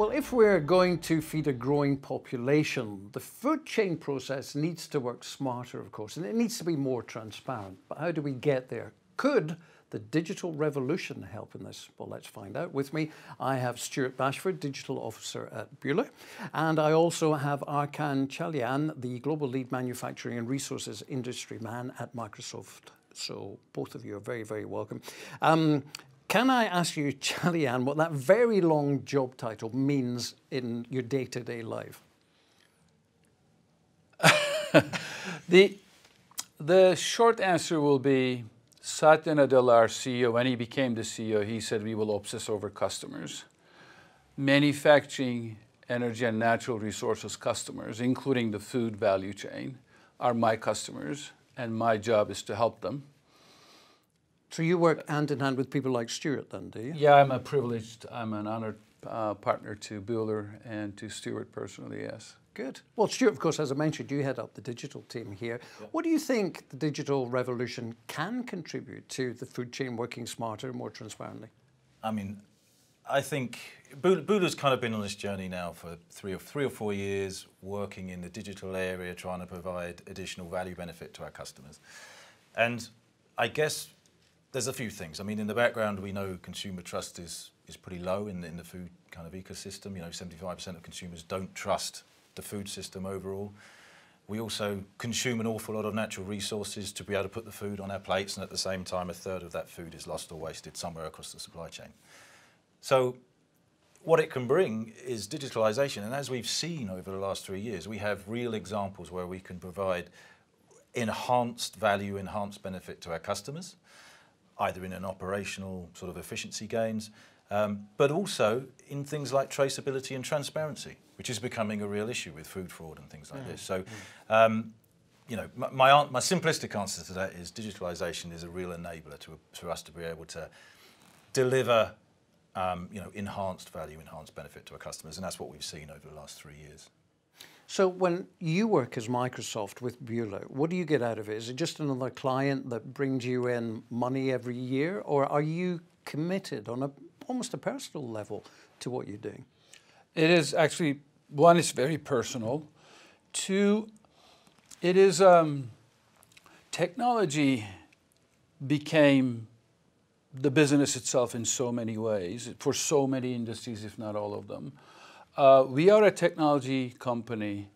Well, if we're going to feed a growing population, the food chain process needs to work smarter, of course, and it needs to be more transparent. But how do we get there? Could the digital revolution help in this? Well, let's find out. With me, I have Stuart Bashford, Digital Officer at Bühler, and I also have Arkan Çağlayan, the Global Lead Manufacturing and Resources Industry Man at Microsoft. So both of you are very, very welcome. Um, can I ask you, Charlie Çağlayan, what that very long job title means in your day-to-day life? the, the short answer will be Satya Nadella, our CEO, when he became the CEO, he said we will obsess over customers. Manufacturing, energy and natural resources customers, including the food value chain, are my customers, and my job is to help them. So you work hand in hand with people like Stuart then, do you? Yeah, I'm a privileged, I'm an honored uh, partner to Bühler and to Stuart personally, yes. Good. Well, Stuart, of course, as I mentioned, you head up the digital team here. Yeah. What do you think the digital revolution can contribute to the food chain working smarter, and more transparently? I mean, I think Bühler's kind of been on this journey now for three or three or four years, working in the digital area, trying to provide additional value benefit to our customers. And I guess there's a few things. I mean, in the background, we know consumer trust is is pretty low in, in the food kind of ecosystem. You know, 75% of consumers don't trust the food system overall. We also consume an awful lot of natural resources to be able to put the food on our plates, and at the same time, a third of that food is lost or wasted somewhere across the supply chain. So what it can bring is digitalization, and as we've seen over the last three years, we have real examples where we can provide enhanced value, enhanced benefit to our customers, either in an operational sort of efficiency gains, um, but also in things like traceability and transparency which is becoming a real issue with food fraud and things like mm. this. So, um, you know, my, my, my, simplistic answer to that is digitalization is a real enabler to, for us to be able to deliver, um, you know, enhanced value, enhanced benefit to our customers, and that's what we've seen over the last three years. So when you work as Microsoft with Bühler, what do you get out of it? Is it just another client that brings you in money every year, or are you committed on a almost a personal level to what you're doing? It is actually one is very personal. Two, it is um, technology became the business itself in so many ways for so many industries, if not all of them. Uh, we are a technology company,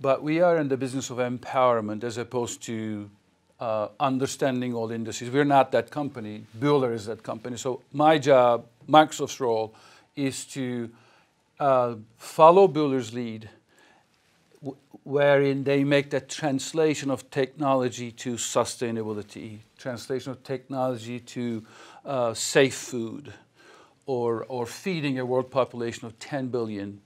but we are in the business of empowerment as opposed to uh, understanding all industries. We're not that company. Bühler is that company. So my job, Microsoft's role, is to uh, follow Bühler's lead, wherein they make the translation of technology to sustainability, translation of technology to uh, safe food, or, or feeding a world population of 10 billion,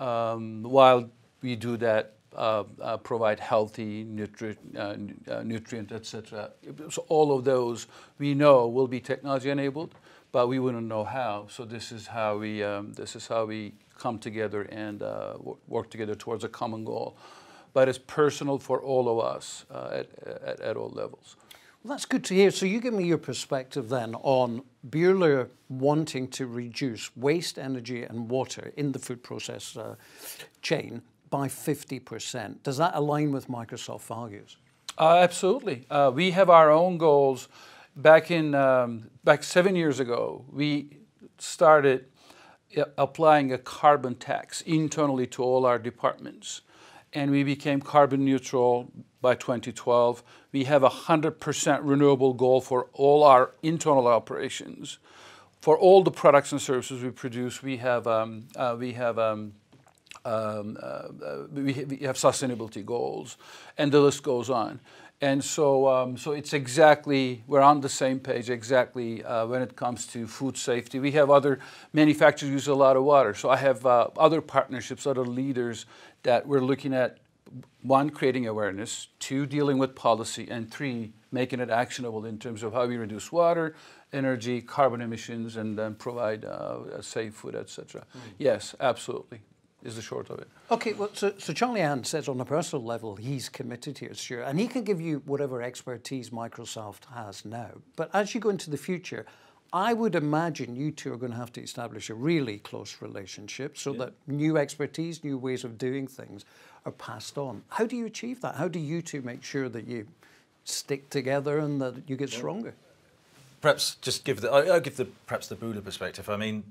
um, while we do that, uh, uh, provide healthy nutri uh, uh, nutrient, etc. So all of those we know will be technology enabled but we wouldn't know how. So this is how we um, this is how we come together and uh, work together towards a common goal. But it's personal for all of us uh, at, at, at, all levels. That's good to hear. So you give me your perspective then on Bühler wanting to reduce waste, energy and water in the food process uh, chain by 50%. Does that align with Microsoft values? Uh, absolutely. Uh, we have our own goals back in um, back seven years ago, we started applying a carbon tax internally to all our departments, and we became carbon neutral by 2012. We have a 100% renewable goal for all our internal operations. For all the products and services we produce, we have um, uh, we have um, um, uh, uh we, we have sustainability goals, and the list goes on. And so, um, so it's exactly, we're on the same page exactly uh, when it comes to food safety. We have other manufacturers use a lot of water. So I have uh, other partnerships, other leaders that we're looking at, one, creating awareness, two, dealing with policy, and three, making it actionable in terms of how we reduce water, energy, carbon emissions, and then provide uh, safe food, etc. Mm. Yes, absolutely is the short of it. Okay, well, so, so Çağlayan says on a personal level he's committed here, sure, and he can give you whatever expertise Microsoft has now. But as you go into the future, I would imagine you two are going to have to establish a really close relationship so yeah. that new expertise, new ways of doing things are passed on. How do you achieve that? How do you two make sure that you stick together and that you get stronger? Perhaps just give the I'll give the perhaps the Bühler perspective. I mean,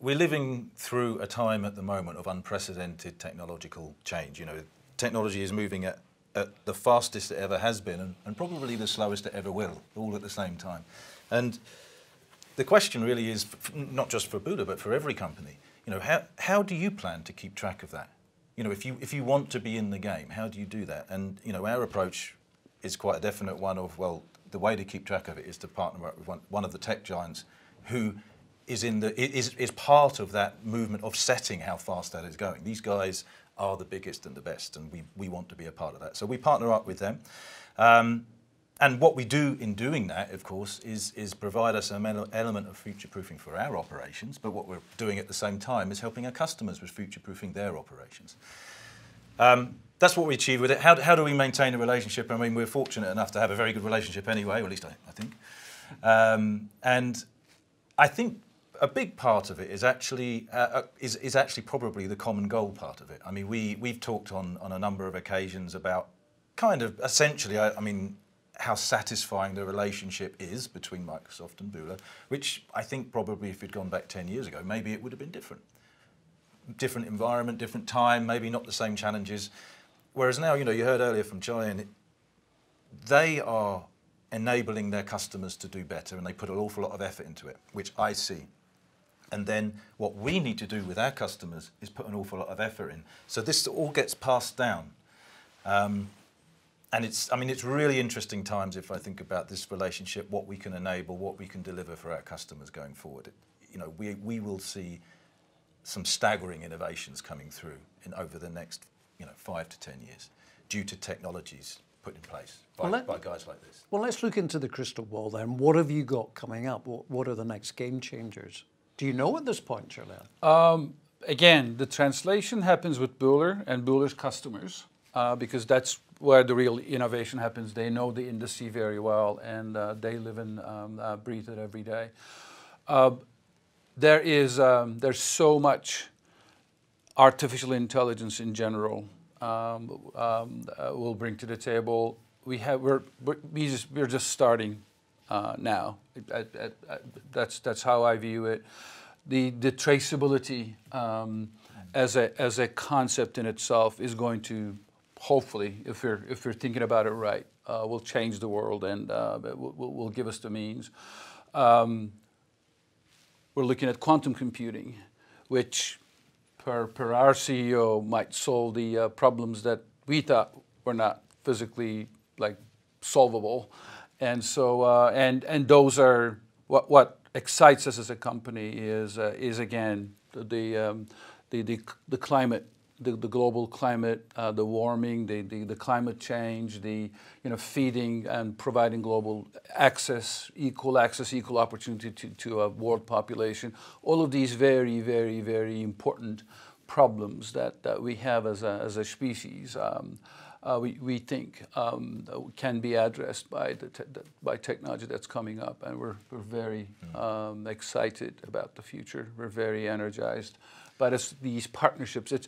we're living through a time at the moment of unprecedented technological change. You know, technology is moving at, at the fastest it ever has been and, and probably the slowest it ever will, all at the same time. And the question really is, not just for Bühler, but for every company, you know, how, how do you plan to keep track of that? You know, if you, if you want to be in the game, how do you do that? And, you know, our approach is quite a definite one of, well, the way to keep track of it is to partner up with one, one of the tech giants who is in the is is part of that movement of setting how fast that is going. These guys are the biggest and the best, and we we want to be a part of that. So we partner up with them. Um, and what we do in doing that, of course, is, is provide us an element of future-proofing for our operations, but what we're doing at the same time is helping our customers with future-proofing their operations. Um, that's what we achieve with it. How, how do we maintain a relationship? I mean, we're fortunate enough to have a very good relationship anyway, or at least I, I think. Um, and I think a big part of it is actually uh, uh, is, is actually probably the common goal part of it. I mean, we we've talked on on a number of occasions about kind of essentially. I, I mean, how satisfying the relationship is between Microsoft and Bühler, which I think probably if you'd gone back 10 years ago, maybe it would have been different. Different environment, different time, maybe not the same challenges. Whereas now, you know, you heard earlier from and they are enabling their customers to do better and they put an awful lot of effort into it, which I see. And then what we need to do with our customers is put an awful lot of effort in. So this all gets passed down. Um, and it's, I mean, it's really interesting times if I think about this relationship, what we can enable, what we can deliver for our customers going forward. It, you know, we, we will see some staggering innovations coming through in over the next, you know, five to 10 years due to technologies put in place by, well, let, by guys like this. Well, let's look into the crystal ball then. What have you got coming up? What, what are the next game changers? Do you know at this point, Charlene? Um, again, the translation happens with Bühler and Bühler's customers uh, because that's where the real innovation happens. They know the industry very well and uh, they live and um, uh, breathe it every day. Uh, there is um, there's so much artificial intelligence in general um, um uh, we'll bring to the table. We have we're we're, just, we're just starting uh, now. that's that's how I view it. The the traceability um, as a as a concept in itself is going to hopefully, if we're if we're thinking about it right, uh, will change the world and uh, will, will give us the means. Um, we're looking at quantum computing, which per, per our CEO might solve the uh, problems that we thought were not physically like solvable. And so, uh, and, and those are what, what excites us as a company is, uh, is again, the, um, the, the, the, climate, the, the global climate, uh, the warming, the, the, the, climate change, the you know, feeding and providing global access, equal access, equal opportunity to, to a world population. All of these very, very, very important problems that, that we have as a, as a species. Um, uh, we, we think um, can be addressed by, the te by technology that's coming up. And we're, we're very um, excited about the future. We're very energized. But it's these partnerships, it's,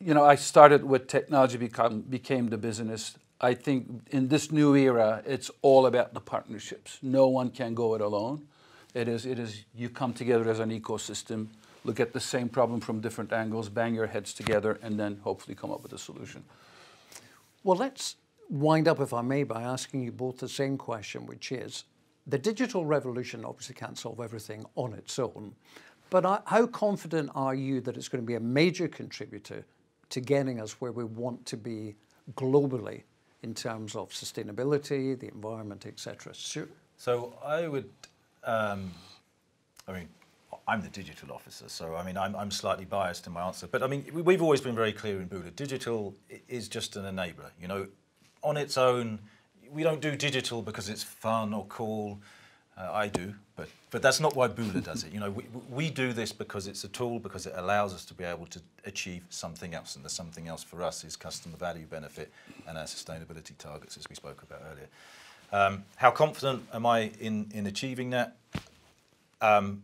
you know, I started with technology become, became the business. I think in this new era, it's all about the partnerships. No one can go it alone. It is, it is you come together as an ecosystem look at the same problem from different angles, bang your heads together, and then hopefully come up with a solution. Well, let's wind up, if I may, by asking you both the same question, which is the digital revolution obviously can't solve everything on its own, but how confident are you that it's going to be a major contributor to getting us where we want to be globally in terms of sustainability, the environment, etc.? Sure. So I would, um, I mean, I'm the digital officer, so I mean, I'm, I'm slightly biased in my answer. But I mean, we've always been very clear in Bühler. Digital is just an enabler. You know, on its own, we don't do digital because it's fun or cool. Uh, I do, but but that's not why Bühler does it. You know, we, we do this because it's a tool, because it allows us to be able to achieve something else, and the something else for us is customer value benefit and our sustainability targets, as we spoke about earlier. Um, how confident am I in, in achieving that? Um,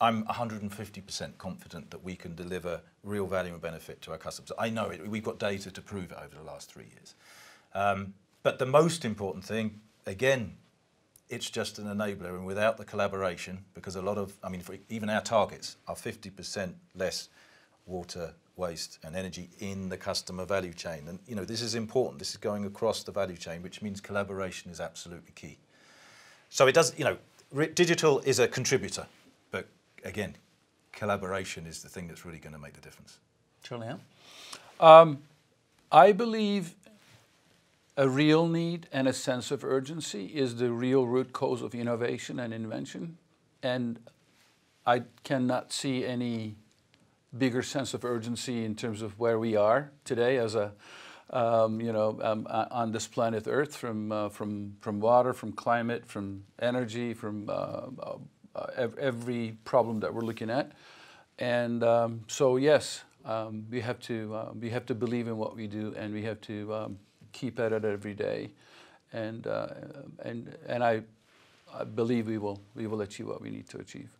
I'm 150% confident that we can deliver real value and benefit to our customers. I know it. We've got data to prove it over the last three years. Um, but the most important thing, again, it's just an enabler, and without the collaboration, because a lot of, I mean, even our targets are 50% less water waste and energy in the customer value chain. And you know, this is important. This is going across the value chain, which means collaboration is absolutely key. So it does, you know, digital is a contributor, but again, collaboration is the thing that's really going to make the difference. Julian? Um, I believe a real need and a sense of urgency is the real root cause of innovation and invention. And I cannot see any bigger sense of urgency in terms of where we are today as a, um, you know, um, on this planet Earth from, uh, from, from water, from climate, from energy, from uh, uh, every problem that we're looking at. And um, so, yes, um, we, have to, uh, we have to believe in what we do and we have to um, keep at it every day. And, uh, and, and I, I believe we will, we will achieve what we need to achieve.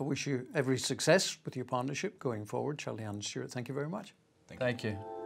I wish you every success with your partnership going forward. Charlie and Stuart, thank you very much. Thank you. Thank you.